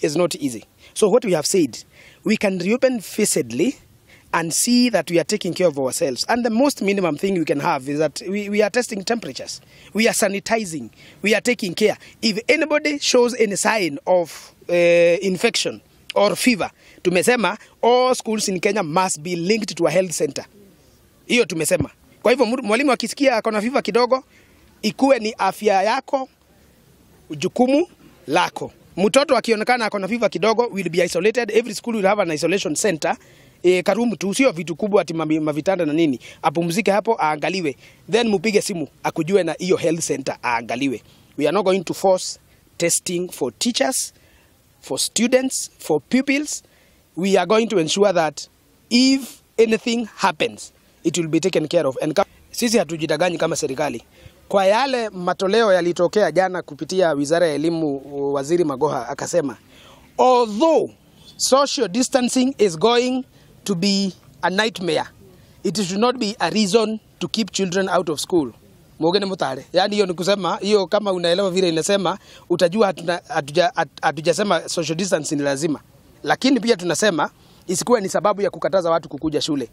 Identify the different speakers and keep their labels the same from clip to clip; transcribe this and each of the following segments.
Speaker 1: is not easy. So what we have said, we can reopen facedly and see that we are taking care of ourselves. And the most minimum thing we can have is that we, we are testing temperatures, we are sanitizing, we are taking care. If anybody shows any sign of uh, infection or fever, tumesema all schools in Kenya must be linked to a health center. Hiyo tumesema. Kwa hivyo mwalimu akisikia akona fever kidogo, ikuwe ni afya yako jukumu lako. Mtoto akionekana ako na fever kidogo will be isolated. Every school will have an isolation center. E, karumu tu sio vitu kubwa ati mavitanda na nini. Apumzike hapo aangaliwe, then mupige simu akujue na hiyo health center aangaliwe. We are not going to force testing for teachers, for students, for pupils. We are going to ensure that if anything happens, it will be taken care of. And sisi hatujidaganyi kama serikali. Kwa yale matoleo yalitokea jana kupitia Wizara ya Elimu, Waziri Magoha akasema although social distancing is going to be a nightmare, it should not be a reason to keep children out of school. mogene mutare. Yani hiyo ni kusema hiyo, kama unaelewa vile inasema, utajua hatujasema social distancing ni lazima, lakini pia tunasema isikuwe ni sababu ya kukataza watu kukuja shule.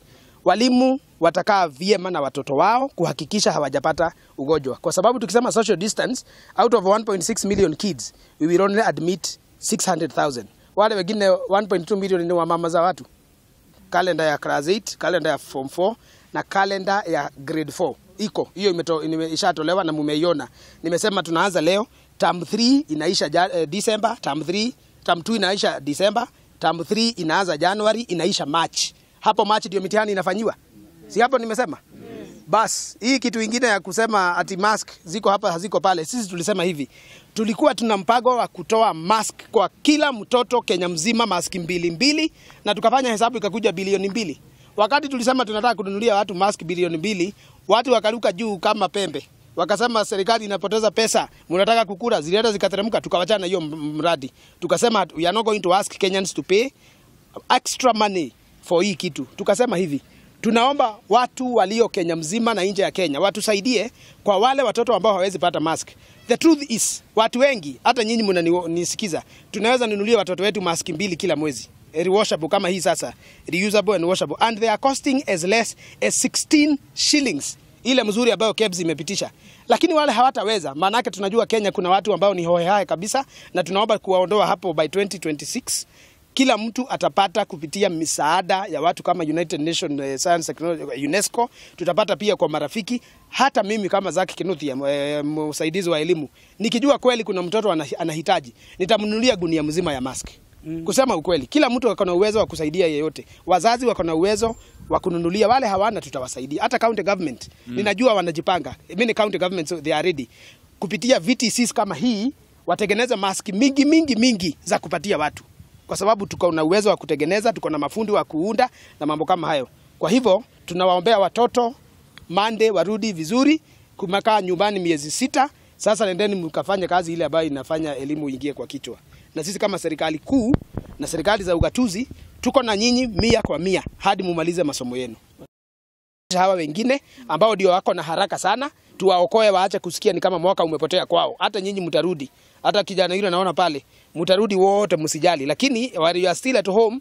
Speaker 1: Walimu watakaa vyema na watoto wao kuhakikisha hawajapata ugonjwa, kwa sababu tukisema social distance, out of 1.6 million kids we will only admit 600,000. Wale wengine 1.2 million ni wa mama za watu kalenda ya class 8, kalenda ya form 4 na kalenda ya grade 4 iko hiyo imeshatolewa na mumeiona. Nimesema tunaanza leo, term 3 inaisha ja, eh, December, term 3, term 2 inaisha December, term 3 inaanza January, inaisha March. Hapo Machi ndio mitihani inafanyiwa, si hapo nimesema? Bas, hii kitu ingine ya kusema ati mask ziko hapa haziko pale, sisi tulisema hivi, tulikuwa tuna mpango wa kutoa mask kwa kila mtoto Kenya mzima, mask mbili mbili, na tukafanya hesabu ikakuja bilioni mbili. Wakati tulisema tunataka kununulia watu mask bilioni mbili, watu wakaruka juu kama pembe, wakasema serikali inapoteza pesa, mnataka kukula, zilienda zikateremka, tukawachana hiyo mradi, tukasema we are not going to ask Kenyans to pay extra money for hii kitu. Tukasema hivi, tunaomba watu walio Kenya mzima na nje ya Kenya watusaidie kwa wale watoto ambao hawezi pata mask. The truth is, watu wengi hata nyinyi mnanisikiza, tunaweza nunulia watoto wetu mask mbili kila mwezi rewashable kama hii sasa reusable and washable and they are costing as less as 16 shillings ile mzuri ambayo KEBS imepitisha, lakini wale hawataweza. Maanake tunajua Kenya kuna watu ambao ni hohehahe kabisa, na tunaomba kuwaondoa hapo by 2026 kila mtu atapata kupitia misaada ya watu kama United Nations eh, Science Technology, UNESCO. Tutapata pia kwa marafiki, hata mimi kama Zaki Kinuthia, eh, msaidizi wa elimu, nikijua kweli kuna mtoto anahitaji, nitamnunulia gunia mzima ya mask. Kusema ukweli, kila mtu ako na uwezo wa kusaidia yeyote. Wazazi wako na uwezo wa kununulia, wale hawana tutawasaidia. Hata county government mm. ninajua wanajipanga, mimi ni county government, so they are ready kupitia VTCs kama hii watengeneze maski mingi mingi mingi za kupatia watu kwa sababu tuko na uwezo wa kutengeneza, tuko na mafundi wa kuunda na mambo kama hayo. Kwa hivyo tunawaombea watoto mande warudi vizuri, kumekaa nyumbani miezi sita. Sasa nendeni mkafanye kazi ile ambayo inafanya elimu ingie kwa kichwa, na sisi kama serikali kuu na serikali za ugatuzi tuko na nyinyi mia kwa mia hadi mumalize masomo yenu hawa wengine ambao ndio wako na haraka sana, tuwaokoe, waache kusikia ni kama mwaka umepotea kwao. Hata nyinyi mtarudi, hata kijana yule naona pale, mtarudi wote, msijali. Lakini while you are still at home,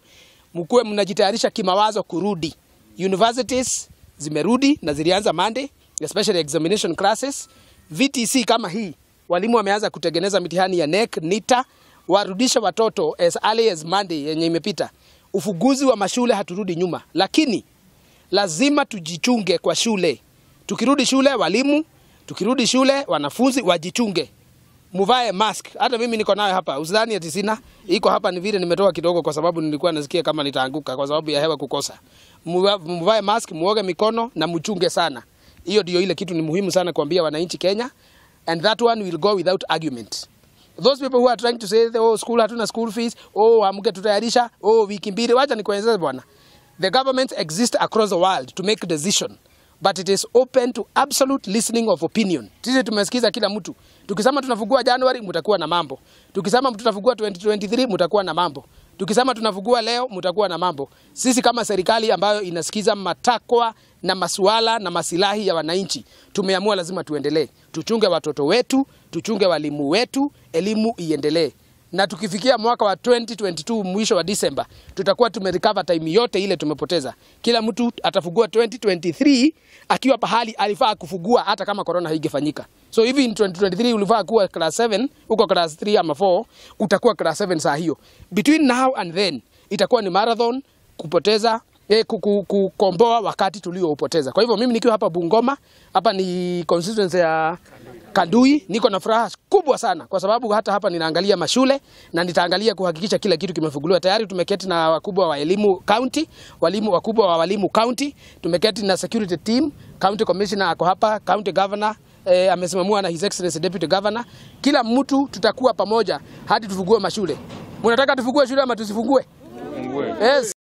Speaker 1: mkuwe mnajitayarisha kimawazo kurudi. Universities zimerudi na zilianza Monday, especially examination classes. VTC kama hii, walimu wameanza kutengeneza mitihani ya NEC, NITA, warudisha watoto as early as Monday yenye imepita. Ufuguzi wa mashule haturudi nyuma, lakini lazima tujichunge kwa shule. Tukirudi shule, walimu, tukirudi shule, wanafunzi wajichunge, muvae mask. Hata mimi niko nayo hapa, usidhani ati sina, iko hapa. Ni vile nimetoa kidogo, kwa sababu nilikuwa nasikia kama nitaanguka kwa sababu ya hewa kukosa. Muvae mask, muoge mikono na mchunge sana. Hiyo ndio ile kitu ni muhimu sana kuambia wananchi Kenya, and that one will go without argument. Those people who are trying to say oh, school hatuna school fees, oh, amke tutayarisha, oh, wiki mbili. Wacha nikueleze bwana, the government exists across the world to make decision but it is open to absolute listening of opinion. Sisi tumesikiza kila mtu. Tukisema tunafungua January, mtakuwa na mambo. Tukisema tunafungua 2023, mtakuwa na mambo. Tukisema tunafungua leo, mtakuwa na mambo. Sisi kama serikali ambayo inasikiza matakwa na masuala na masilahi ya wananchi, tumeamua lazima tuendelee, tuchunge watoto wetu, tuchunge walimu wetu, elimu iendelee. Na tukifikia mwaka wa 2022 mwisho wa Disemba tutakuwa tumerecover time yote ile tumepoteza. Kila mtu atafugua 2023 akiwa pahali alifaa kufugua hata kama corona haingefanyika. So hivi in 2023 ulifaa kuwa class 7 uko class 3 ama 4 utakuwa class 7 saa hiyo. Between now and then itakuwa ni marathon kupoteza ku- ku- kukomboa wakati tulioupoteza. Kwa hivyo mimi nikiwa hapa Bungoma, hapa ni constituency ya Kandui, niko na furaha kubwa sana kwa sababu hata hapa ninaangalia mashule na nitaangalia kuhakikisha kila kitu kimefunguliwa. Tayari tumeketi na wakubwa wa elimu county, walimu wakubwa wa walimu county, tumeketi na security team, county commissioner ako hapa, county governor eh, amesimamiwa na his excellency deputy governor. Kila mtu tutakuwa pamoja hadi tufungue mashule. Mnataka tufungue shule ama tusifungue? Yes.